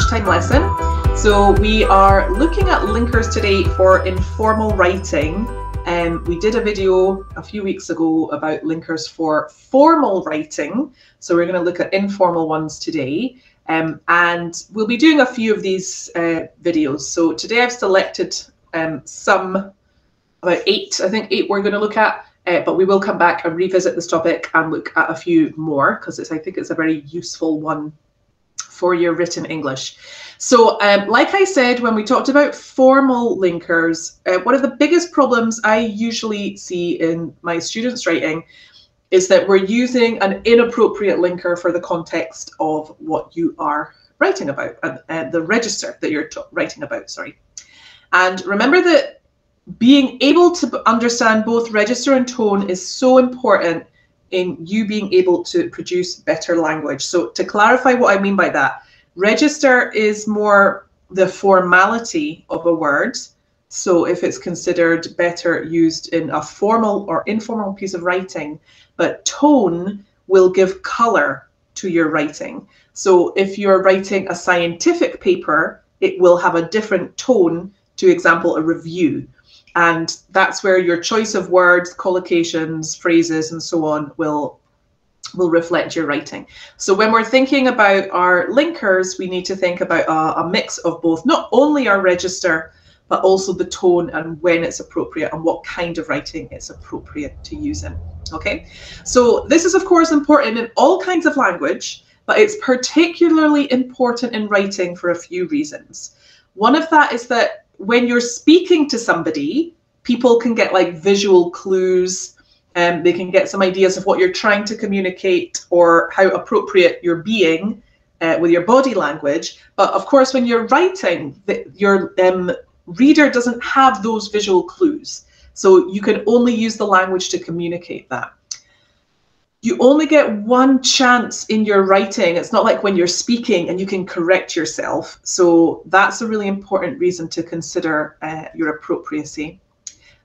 lunchtime lesson. So we are looking at linkers today for informal writing. Um, we did a video a few weeks ago about linkers for formal writing. So we're going to look at informal ones today. Um, and we'll be doing a few of these uh, videos. So today I've selected um, some, about eight, I think eight we're going to look at. Uh, but we will come back and revisit this topic and look at a few more because I think it's a very useful one for your written English. So, um, like I said, when we talked about formal linkers, uh, one of the biggest problems I usually see in my students' writing is that we're using an inappropriate linker for the context of what you are writing about, uh, uh, the register that you're writing about, sorry. And remember that being able to understand both register and tone is so important in you being able to produce better language. So to clarify what I mean by that, register is more the formality of a word. So if it's considered better used in a formal or informal piece of writing, but tone will give color to your writing. So if you're writing a scientific paper, it will have a different tone to example a review and that's where your choice of words, collocations, phrases, and so on will will reflect your writing. So when we're thinking about our linkers, we need to think about a, a, mix of both, not only our register, but also the tone and when it's appropriate and what kind of writing it's appropriate to use in. Okay, so this is of course important in all kinds of language, but it's particularly important in writing for a few reasons. One of that is that when you're speaking to somebody, people can get like visual clues and um, they can get some ideas of what you're trying to communicate or how appropriate you're being uh, with your body language. But of course, when you're writing, the, your um, reader doesn't have those visual clues. So you can only use the language to communicate that you only get one chance in your writing. It's not like when you're speaking and you can correct yourself. So that's a really important reason to consider uh, your appropriacy.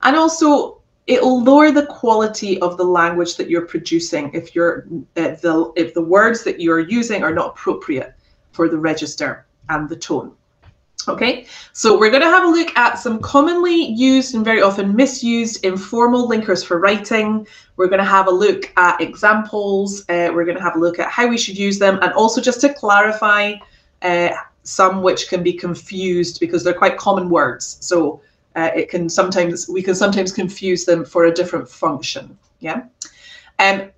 And also, it'll lower the quality of the language that you're producing if you're the if the words that you're using are not appropriate for the register and the tone. Okay, so we're going to have a look at some commonly used and very often misused informal linkers for writing. We're going to have a look at examples. Uh, we're going to have a look at how we should use them and also just to clarify uh, some which can be confused because they're quite common words. So uh, it can sometimes, we can sometimes confuse them for a different function. Yeah. Um,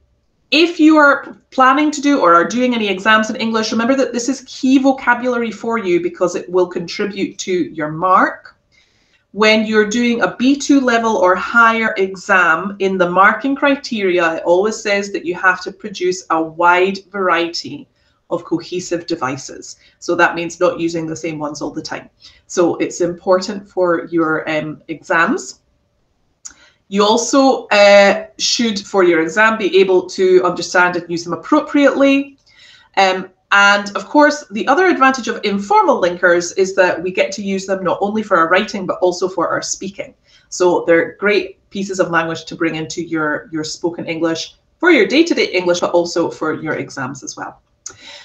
if you are planning to do or are doing any exams in English, remember that this is key vocabulary for you because it will contribute to your mark. When you're doing a B2 level or higher exam in the marking criteria, it always says that you have to produce a wide variety of cohesive devices. So that means not using the same ones all the time. So it's important for your um, exams you also uh, should, for your exam, be able to understand and use them appropriately. Um, and of course, the other advantage of informal linkers is that we get to use them not only for our writing, but also for our speaking. So they're great pieces of language to bring into your, your spoken English for your day-to-day -day English, but also for your exams as well.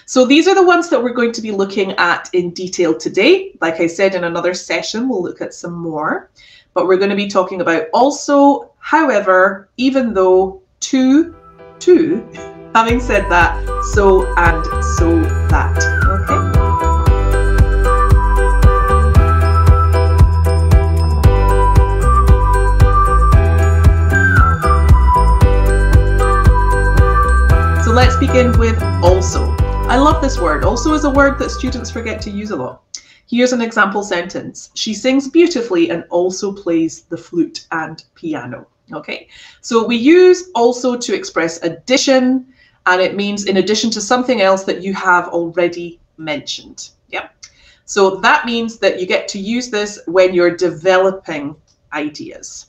So these are the ones that we're going to be looking at in detail today. Like I said, in another session, we'll look at some more but we're going to be talking about also, however, even though, to, to, having said that, so and so that. Okay. So let's begin with also. I love this word. Also is a word that students forget to use a lot. Here's an example sentence. She sings beautifully and also plays the flute and piano. Okay, so we use also to express addition, and it means in addition to something else that you have already mentioned. Yeah, so that means that you get to use this when you're developing ideas.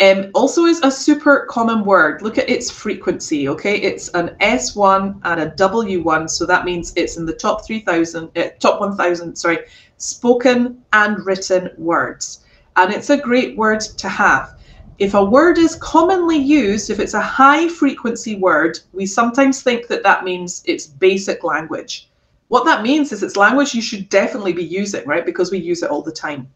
Um, also is a super common word. Look at its frequency, okay? It's an S1 and a W1, so that means it's in the top 3,000, uh, top 1,000, sorry, spoken and written words. And it's a great word to have. If a word is commonly used, if it's a high frequency word, we sometimes think that that means it's basic language. What that means is it's language you should definitely be using, right? Because we use it all the time.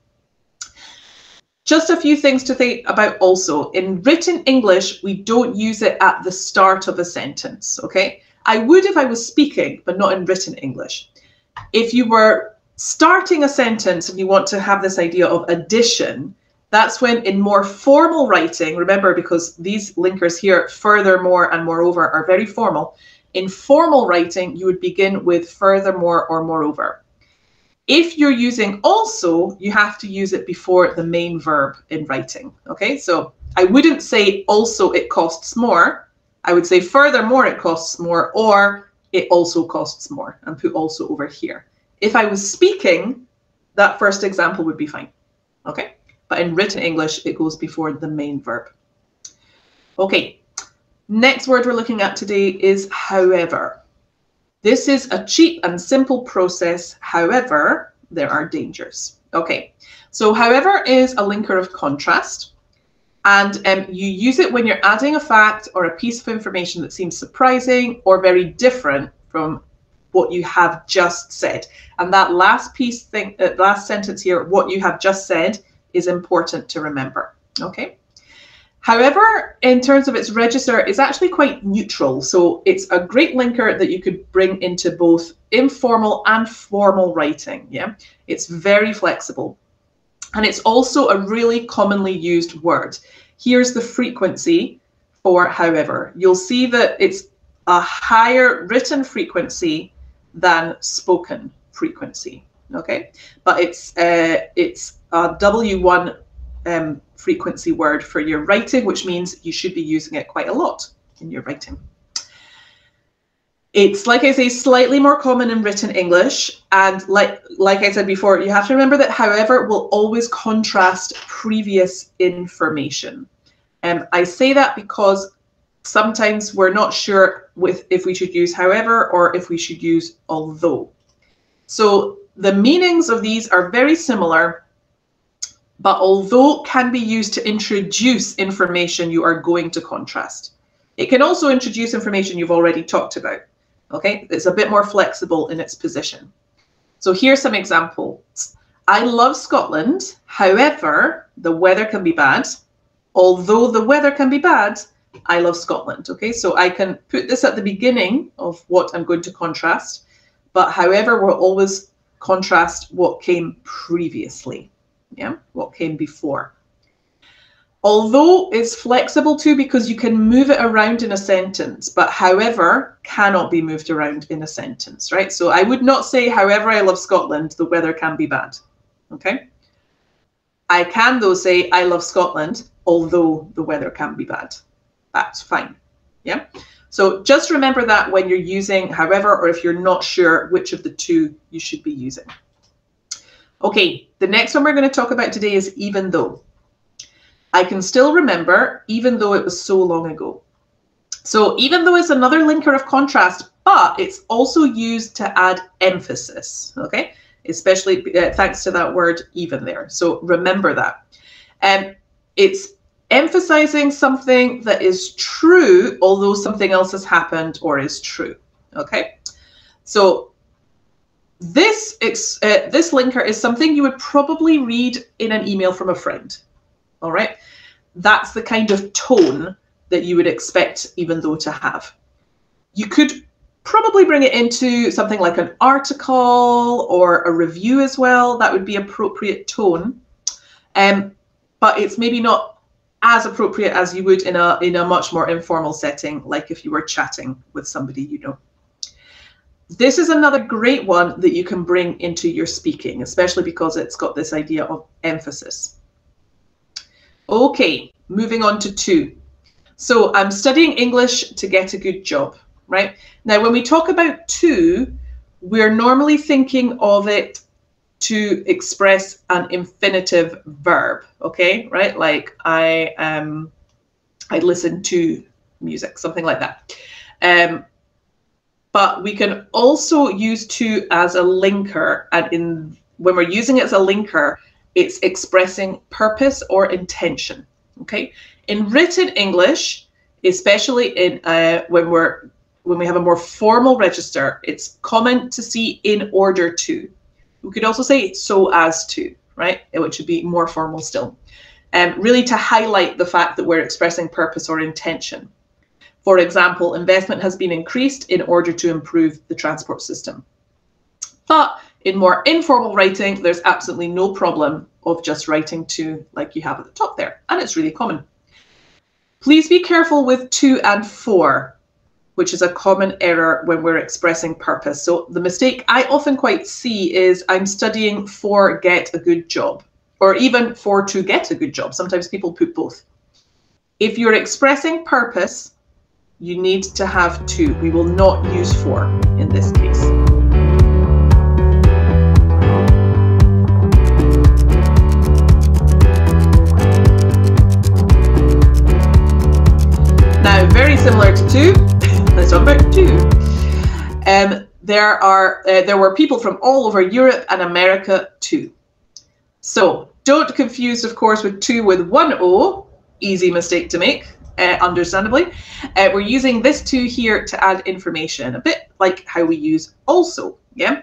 Just a few things to think about also. In written English, we don't use it at the start of a sentence, okay? I would if I was speaking, but not in written English. If you were starting a sentence and you want to have this idea of addition, that's when in more formal writing, remember, because these linkers here, furthermore and moreover, are very formal. In formal writing, you would begin with furthermore or moreover. If you're using also, you have to use it before the main verb in writing. Okay, so I wouldn't say also it costs more. I would say furthermore it costs more or it also costs more and put also over here. If I was speaking, that first example would be fine. Okay but in written English, it goes before the main verb. Okay, next word we're looking at today is however. This is a cheap and simple process. However, there are dangers. Okay, so however is a linker of contrast. And um, you use it when you're adding a fact or a piece of information that seems surprising or very different from what you have just said. And that last piece thing, uh, last sentence here, what you have just said, is important to remember. Okay. However, in terms of its register, it's actually quite neutral. So it's a great linker that you could bring into both informal and formal writing. Yeah, it's very flexible. And it's also a really commonly used word. Here's the frequency for however. You'll see that it's a higher written frequency than spoken frequency. Okay, but it's uh, it's a W1 um, frequency word for your writing, which means you should be using it quite a lot in your writing. It's, like I say, slightly more common in written English. And like, like I said before, you have to remember that however will always contrast previous information. Um, I say that because sometimes we're not sure with if we should use however or if we should use although. So the meanings of these are very similar, but although can be used to introduce information you are going to contrast. It can also introduce information you've already talked about. Okay, it's a bit more flexible in its position. So here's some examples. I love Scotland. However, the weather can be bad. Although the weather can be bad, I love Scotland. Okay, so I can put this at the beginning of what I'm going to contrast. But however, we'll always contrast what came previously yeah, what came before. Although it's flexible too because you can move it around in a sentence, but however cannot be moved around in a sentence, right? So I would not say, however I love Scotland, the weather can be bad, okay? I can though say, I love Scotland, although the weather can be bad. That's fine, yeah? So just remember that when you're using however, or if you're not sure which of the two you should be using. Okay, the next one we're going to talk about today is even though. I can still remember, even though it was so long ago. So even though it's another linker of contrast, but it's also used to add emphasis, okay? Especially uh, thanks to that word even there. So remember that. And um, it's emphasizing something that is true, although something else has happened or is true, okay? So this, uh, this linker is something you would probably read in an email from a friend. All right. That's the kind of tone that you would expect even though to have. You could probably bring it into something like an article or a review as well. That would be appropriate tone. Um, but it's maybe not as appropriate as you would in a in a much more informal setting, like if you were chatting with somebody you know. This is another great one that you can bring into your speaking, especially because it's got this idea of emphasis. Okay, moving on to two. So I'm studying English to get a good job, right? Now, when we talk about to, we're normally thinking of it to express an infinitive verb, okay? Right? Like I um I listen to music, something like that. Um, but we can also use to as a linker and in when we're using it as a linker it's expressing purpose or intention okay in written english especially in uh, when we're when we have a more formal register, it's common to see in order to. We could also say so as to, right? Which would be more formal still. And um, really to highlight the fact that we're expressing purpose or intention. For example, investment has been increased in order to improve the transport system. But in more informal writing, there's absolutely no problem of just writing to like you have at the top there, and it's really common. Please be careful with to and for, which is a common error when we're expressing purpose. So the mistake I often quite see is I'm studying for get a good job, or even for to get a good job. Sometimes people put both. If you're expressing purpose, you need to have to. We will not use for in this case. Now, very similar to two. Let's talk about too. Um, there are uh, there were people from all over Europe and America too. So don't confuse, of course, with to with one O. Easy mistake to make, uh, understandably. Uh, we're using this too here to add information, a bit like how we use also. Yeah.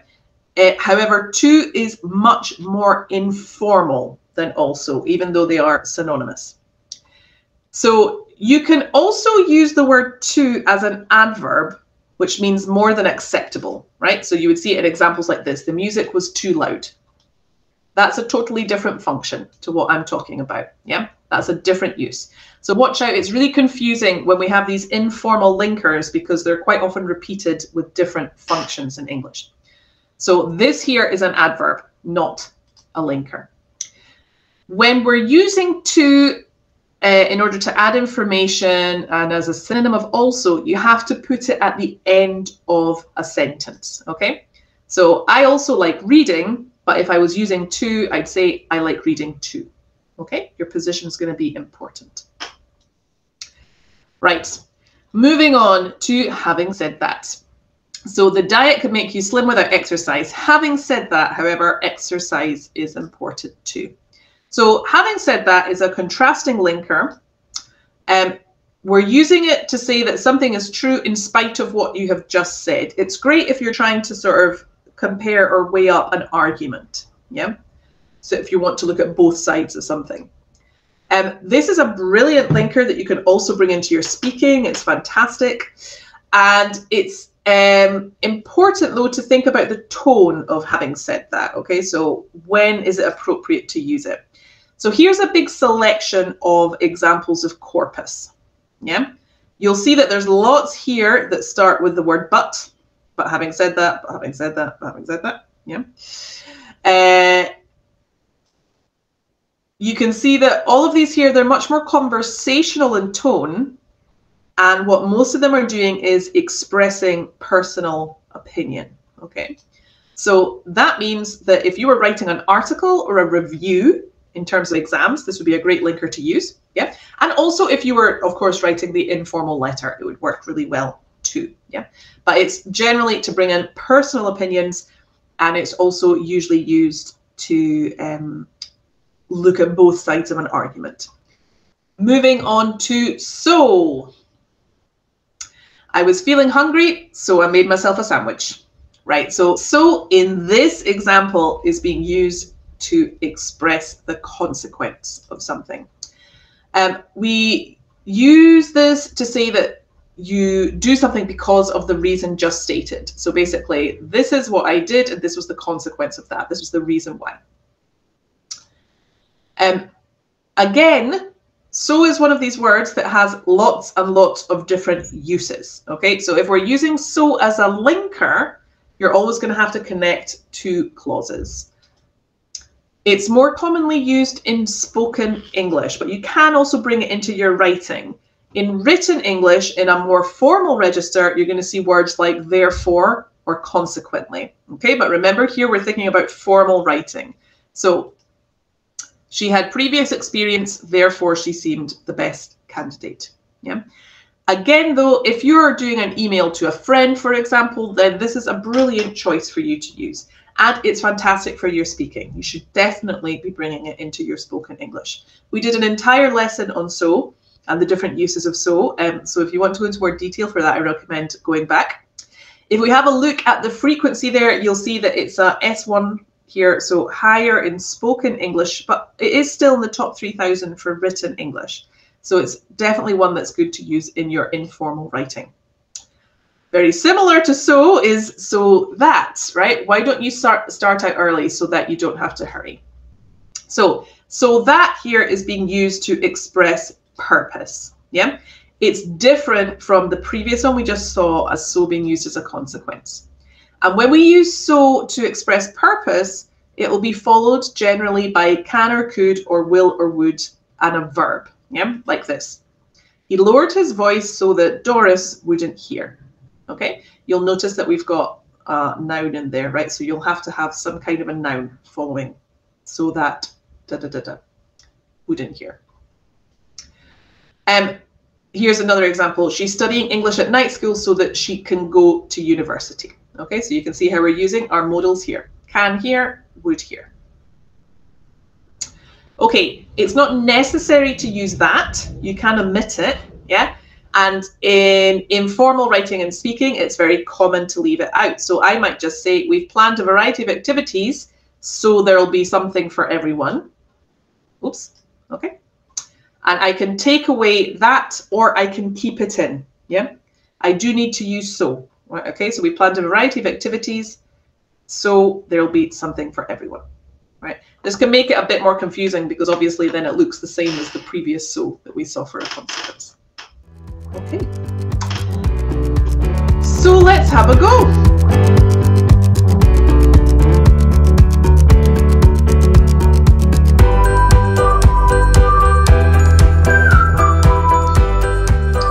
Uh, however, too is much more informal than also, even though they are synonymous. So you can also use the word too as an adverb, which means more than acceptable, right? So you would see it in examples like this. The music was too loud. That's a totally different function to what I'm talking about. Yeah, that's a different use. So watch out, it's really confusing when we have these informal linkers because they're quite often repeated with different functions in English. So this here is an adverb, not a linker. When we're using too uh, in order to add information and as a synonym of also, you have too put it at the end of a sentence, okay? So I also like reading, but if I was using to, I'd say I like reading too, okay? Your position is going to be important. Right, moving on to having said that. So the diet can make you slim without exercise. Having said that, however, exercise is important too. So having said that is a contrasting linker. Um, we're using it to say that something is true in spite of what you have just said. It's great if you're trying to sort of compare or weigh up an argument. Yeah. So if you want to look at both sides of something. Um, this is a brilliant linker that you can also bring into your speaking. It's fantastic. And it's um, important though to think about the tone of having said that. Okay, so when is it appropriate to use it? So here's a big selection of examples of corpus. Yeah, you'll see that there's lots here that start with the word but. But having said that, but having said that, but having said that, yeah. Uh, you can see that all of these here, they're much more conversational in tone. And what most of them are doing is expressing personal opinion. Okay. So that means that if you were writing an article or a review, in terms of exams, this would be a great linker to use. Yeah. And also if you were, of course, writing the informal letter, it would work really well too. Yeah. But it's generally to bring in personal opinions and it's also usually used to um, look at both sides of an argument. Moving on to so. I was feeling hungry, so I made myself a sandwich. Right, so so in this example is being used to express the consequence of something. Um, we use this to say that you do something because of the reason just stated. So basically, this is what I did, and this was the consequence of that. This was the reason why. Um, again, so is one of these words that has lots and lots of different uses. Okay, so if we're using so as a linker, you're always going to have to connect two clauses. It's more commonly used in spoken English, but you can also bring it into your writing. In written English, in a more formal register, you're going to see words like therefore or consequently. Okay, but remember here we're thinking about formal writing. So she had previous experience, therefore she seemed the best candidate. Yeah. Again, though, if you're doing an email to a friend, for example, then this is a brilliant choice for you to use and it's fantastic for your speaking. You should definitely be bringing it into your spoken English. We did an entire lesson on so, and the different uses of so. Um, so if you want to go into more detail for that, I recommend going back. If we have a look at the frequency there, you'll see that it's a S1 here, so higher in spoken English, but it is still in the top 3000 for written English. So it's definitely one that's good to use in your informal writing. Very similar to so is so that, right? Why don't you start, start out early so that you don't have to hurry? So, so that here is being used to express purpose. Yeah, it's different from the previous one we just saw as so being used as a consequence. And when we use so to express purpose, it will be followed generally by can or could or will or would and a verb. Yeah, like this. He lowered his voice so that Doris wouldn't hear. Okay, you'll notice that we've got a noun in there, right? So you'll have to have some kind of a noun following so that da da da da wouldn't hear. Um, here's another example. She's studying English at night school so that she can go to university. Okay, so you can see how we're using our modals here. Can here, would here. Okay, it's not necessary to use that. You can omit it, yeah? And in informal writing and speaking, it's very common to leave it out. So I might just say, we've planned a variety of activities, so there'll be something for everyone. Oops, okay. And I can take away that or I can keep it in, yeah? I do need to use so. Right, okay, so we planned a variety of activities, so there'll be something for everyone. Right. This can make it a bit more confusing because obviously then it looks the same as the previous so that we saw for a consequence. Okay. So let's have a go.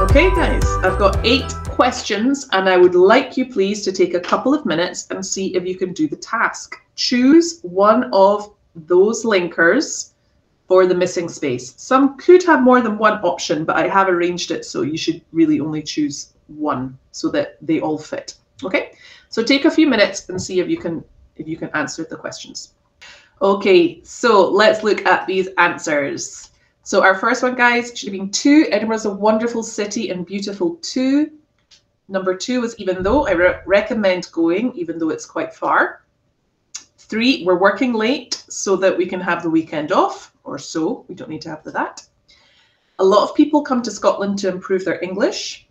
Okay guys, I've got eight questions and I would like you please to take a couple of minutes and see if you can do the task. Choose one of those linkers for the missing space. Some could have more than one option, but I have arranged it so you should really only choose one so that they all fit. Okay, so take a few minutes and see if you can if you can answer the questions. Okay, so let's look at these answers. So our first one, guys, should have been too. Edinburgh's a wonderful city and beautiful too. Number two was even though I re recommend going, even though it's quite far. Three, we're working late so that we can have the weekend off, or so. We don't need to have that. A lot of people come to Scotland to improve their English.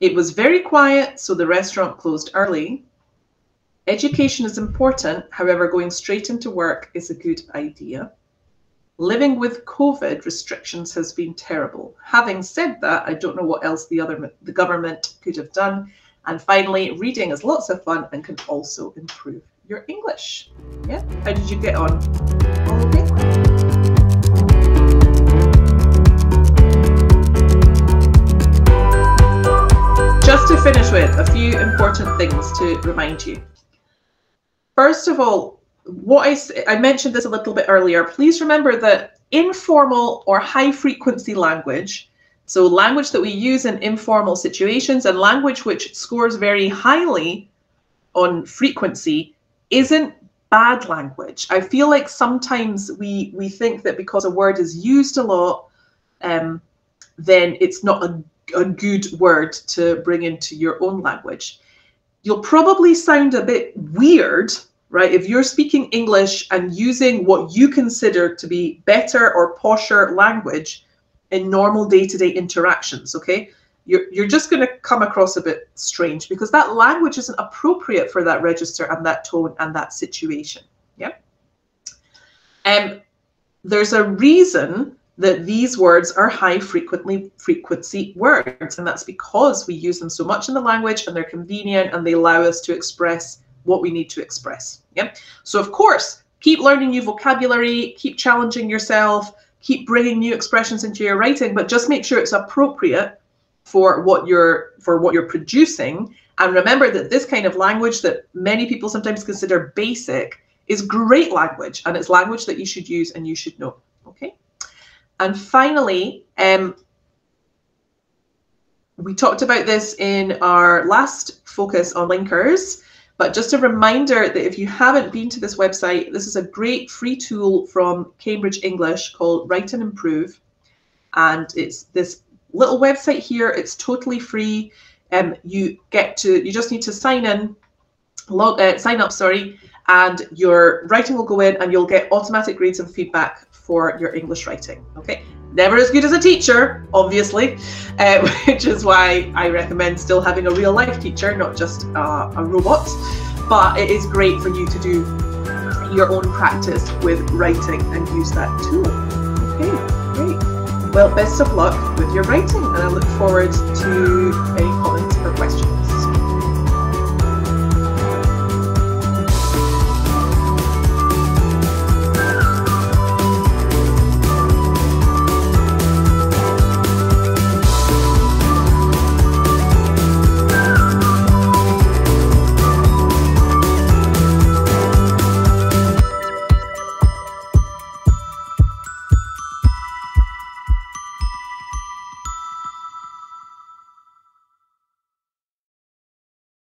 It was very quiet, so the restaurant closed early. Education is important, however, going straight into work is a good idea. Living with COVID restrictions has been terrible. Having said that, I don't know what else the other the government could have done. And finally, reading is lots of fun and can also improve your English. Yeah, how did you get on? okay? Just to finish with, a few important things to remind you. First of all, what I, I mentioned this a little bit earlier, please remember that informal or high frequency language, so language that we use in informal situations and language which scores very highly on frequency, isn't bad language. I feel like sometimes we we think that because a word is used a lot, um, then it's not a, a good word to bring into your own language. You'll probably sound a bit weird right? If you're speaking English and using what you consider to be better or posher language in normal day-to-day interactions, okay? You're, you're just going to come across a bit strange because that language isn't appropriate for that register and that tone and that situation, yeah? Um, there's a reason that these words are high frequently frequency words and that's because we use them so much in the language and they're convenient and they allow us to express what we need to express. Yeah. So of course, keep learning new vocabulary, keep challenging yourself, keep bringing new expressions into your writing, but just make sure it's appropriate for what you're for what you're producing. And remember that this kind of language that many people sometimes consider basic is great language, and it's language that you should use and you should know. Okay. And finally, um, we talked about this in our last focus on linkers. But just a reminder that if you haven't been to this website, this is a great free tool from Cambridge English called Write and Improve. and it's this little website here. It's totally free. Um, you get to you just need to sign in, log uh, sign up, sorry, and your writing will go in, and you'll get automatic grades and feedback for your English writing. Okay, never as good as a teacher, obviously, uh, which is why I recommend still having a real life teacher, not just uh, a robot. But it is great for you to do your own practice with writing and use that tool. Okay, great. Well, best of luck with your writing, and I look forward to any